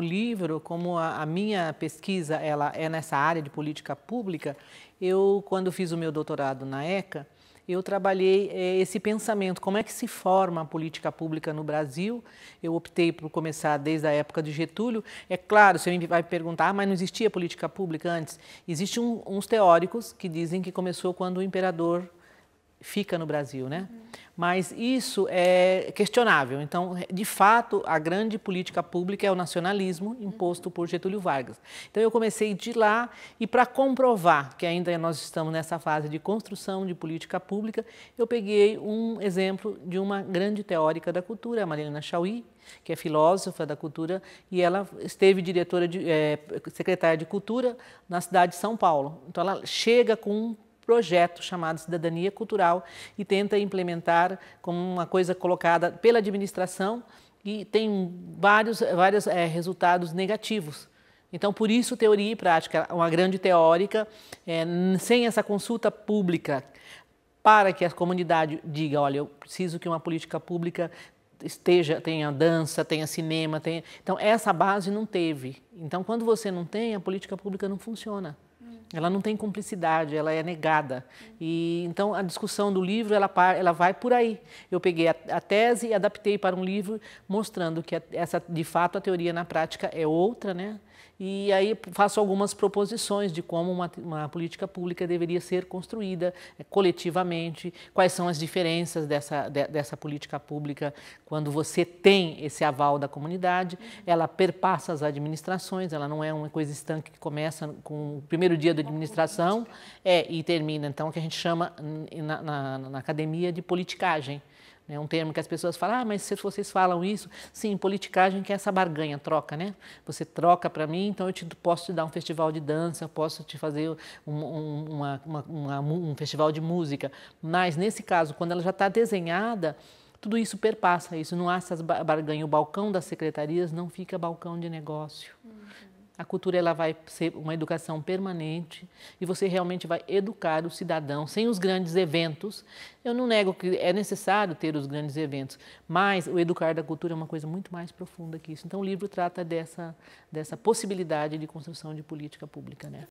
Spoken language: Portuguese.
o livro, como a, a, minha pesquisa ela é nessa área de política pública, eu, quando fiz o meu doutorado na ECA, eu trabalhei é, esse pensamento, como é que se forma a política pública no Brasil. Eu optei por começar desde a época de Getúlio. É claro, você vai perguntar, ah, mas não existia política pública antes? Existem um, uns teóricos que dizem que começou quando o imperador fica no Brasil, né? Uhum. Mas isso é questionável. Então, de fato, a grande política pública é o nacionalismo imposto por Getúlio Vargas. Então, eu comecei de lá e para comprovar que ainda nós estamos nessa fase de construção de política pública, eu peguei um exemplo de uma grande teórica da cultura, a Marilena Chauí, que é filósofa da cultura, e ela esteve diretora de, é, secretária de cultura na cidade de São Paulo. Então, ela chega com projeto chamado Cidadania Cultural e tenta implementar como uma coisa colocada pela administração e tem vários, vários é, resultados negativos. Então, por isso, teoria e prática, uma grande teórica, é, sem essa consulta pública, para que a comunidade diga, olha, eu preciso que uma política pública esteja, tenha dança, tenha cinema, tenha... Então, essa base não teve. Então, quando você não tem, a política pública não funciona. Ela não tem cumplicidade, ela é negada. E então a discussão do livro ela, ela vai por aí. Eu peguei a, a tese e adaptei para um livro mostrando que a, essa de fato a teoria na prática é outra, né? E aí faço algumas proposições de como uma, uma política pública deveria ser construída é, coletivamente, quais são as diferenças dessa, de, dessa política pública quando você tem esse aval da comunidade, ela perpassa as administrações, ela não é uma coisa estanque que começa com o primeiro dia da administração é, e termina, então, o que a gente chama na, na, na academia de politicagem. É um termo que as pessoas falam, ah, mas se vocês falam isso, sim, politicagem que é essa barganha, troca, né? Você troca para mim, então eu te, posso te dar um festival de dança, posso te fazer um, um, uma, uma, uma, um festival de música. Mas nesse caso, quando ela já está desenhada, tudo isso perpassa isso, não há essas barganhas. O balcão das secretarias não fica balcão de negócio. A cultura ela vai ser uma educação permanente e você realmente vai educar o cidadão sem os grandes eventos. Eu não nego que é necessário ter os grandes eventos, mas o educar da cultura é uma coisa muito mais profunda que isso. Então o livro trata dessa, dessa possibilidade de construção de política pública. Né?